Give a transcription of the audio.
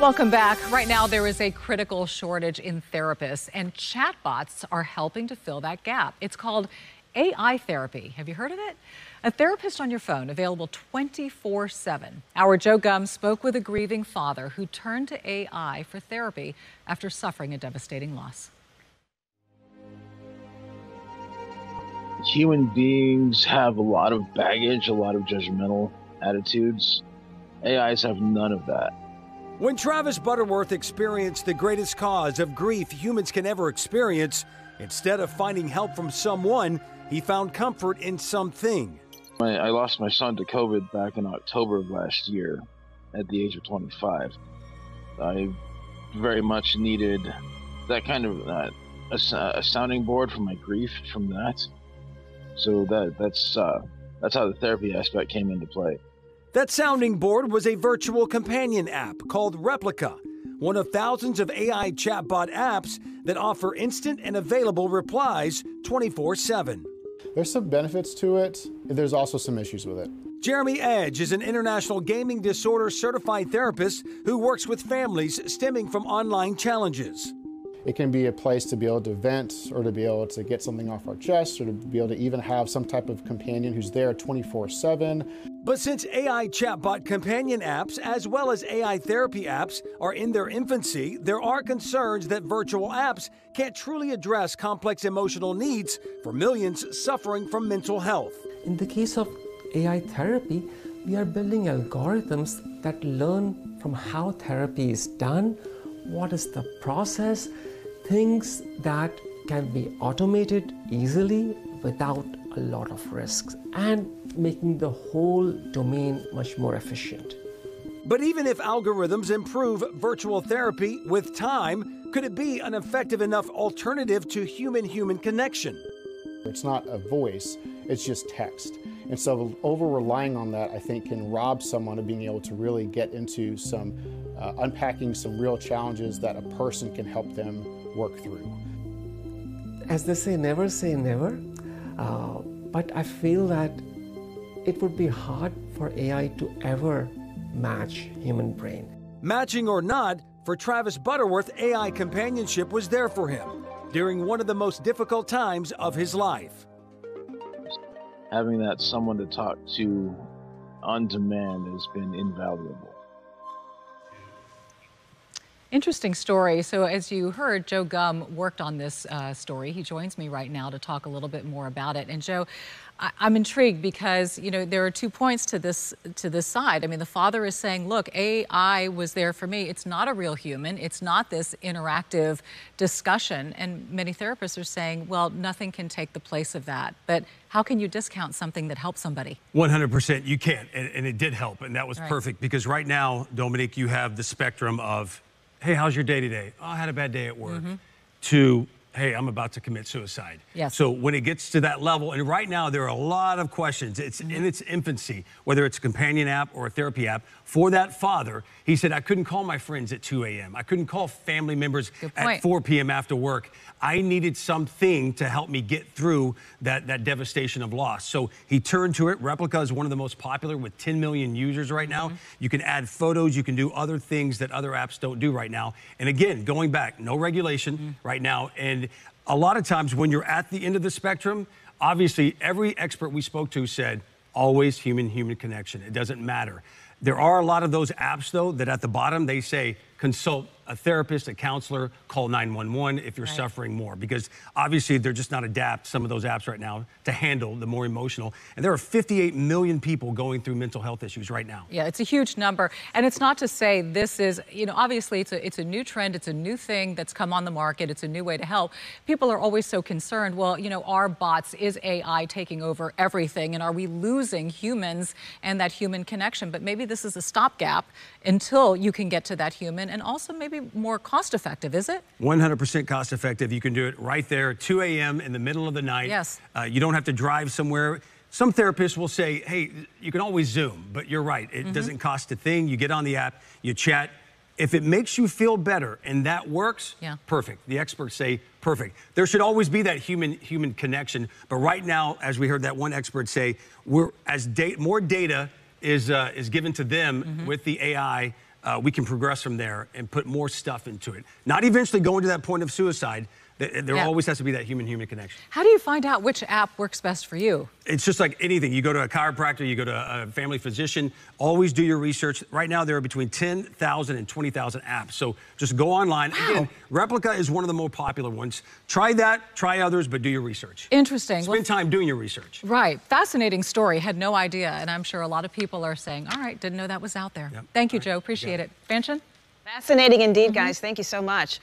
Welcome back. Right now, there is a critical shortage in therapists, and chatbots are helping to fill that gap. It's called AI therapy. Have you heard of it? A therapist on your phone, available 24 7. Our Joe Gumm spoke with a grieving father who turned to AI for therapy after suffering a devastating loss. Human beings have a lot of baggage, a lot of judgmental attitudes. AIs have none of that. When Travis Butterworth experienced the greatest cause of grief humans can ever experience, instead of finding help from someone, he found comfort in something. I lost my son to COVID back in October of last year at the age of 25. I very much needed that kind of uh, a, a, sounding board for my grief from that. So that that's uh, that's how the therapy aspect came into play. That sounding board was a virtual companion app called Replika, one of thousands of AI chatbot apps that offer instant and available replies 24 7. There's some benefits to it, there's also some issues with it. Jeremy Edge is an international gaming disorder certified therapist who works with families stemming from online challenges. It can be a place to be able to vent or to be able to get something off our chest or to be able to even have some type of companion who's there 24 7. But since AI chatbot companion apps as well as AI therapy apps are in their infancy, there are concerns that virtual apps can't truly address complex emotional needs for millions suffering from mental health. In the case of AI therapy, we are building algorithms that learn from how therapy is done, what is the process, things that can be automated easily without a lot of risks and making the whole domain much more efficient. But even if algorithms improve virtual therapy with time, could it be an effective enough alternative to human human connection? It's not a voice, it's just text. And so, over relying on that, I think, can rob someone of being able to really get into some uh, unpacking some real challenges that a person can help them work through. As they say, never say never. Uh, but I feel that it would be hard for AI to ever match human brain. Matching or not, for Travis Butterworth, AI companionship was there for him during one of the most difficult times of his life. Having that someone to talk to on demand has been invaluable. Interesting story. So, as you heard, Joe Gumm worked on this uh, story. He joins me right now to talk a little bit more about it. And Joe, I- am intrigued because you know there are two points to this to this side. I mean, the father is saying, "Look, AI was there for me. It's not a real human. It's not this interactive discussion." And many therapists are saying, "Well, nothing can take the place of that." But how can you discount something that helps somebody? 100%, you can't, and, and it did help, and that was right. perfect because right now, Dominique, you have the spectrum of hey, how's your day today? Oh, I had a bad day at work. Mm-hmm. To hey, I'm about to commit suicide. Yes. So when it gets to that level, and right now there are a lot of questions. It's mm-hmm. in its infancy, whether it's a companion app or a therapy app. For that father, he said, I couldn't call my friends at 2 a.m. I couldn't call family members at 4 p.m. after work. I needed something to help me get through that, that devastation of loss. So he turned to it. Replika is one of the most popular with 10 million users right now. Mm-hmm. You can add photos, you can do other things that other apps don't do right now. And again, going back, no regulation mm-hmm. right now. And a lot of times when you're at the end of the spectrum, obviously every expert we spoke to said, always human human connection. It doesn't matter. There are a lot of those apps, though, that at the bottom they say consult a therapist, a counselor, call 911 if you're right. suffering more. Because obviously they're just not adapt some of those apps right now to handle the more emotional. And there are 58 million people going through mental health issues right now. Yeah, it's a huge number. And it's not to say this is, you know, obviously it's a, it's a new trend, it's a new thing that's come on the market, it's a new way to help. People are always so concerned, well, you know, are bots, is AI taking over everything? And are we losing humans and that human connection? But maybe this is a stopgap until you can get to that human and also maybe more cost effective, is it? 100% cost effective. You can do it right there, 2 a.m. in the middle of the night. Yes. Uh, you don't have to drive somewhere. Some therapists will say, hey, you can always Zoom, but you're right. It mm-hmm. doesn't cost a thing. You get on the app, you chat. If it makes you feel better and that works, yeah. perfect. The experts say perfect. There should always be that human human connection. But right now, as we heard that one expert say, we're as da- more data is uh, is given to them mm-hmm. with the AI uh, we can progress from there and put more stuff into it. Not eventually going to that point of suicide. Th- There Yeah. always has to be that human-human connection. How do you find out which app works best for you? It's just like anything. You go to a chiropractor, you go to a family physician, always do your research. Right now, there are between 10,000 and 20,000 apps. So just go online. Again, Replika is one of the more popular ones. Try that, try others, but do your research. Interesting. Spend time doing your research. Right. Fascinating story. Had no idea. And I'm sure a lot of people are saying, all right, didn't know that was out there. Yep. Thank you, All right. Joe. Appreciate it. Fanchon? Fascinating indeed, mm-hmm. guys. Thank you so much.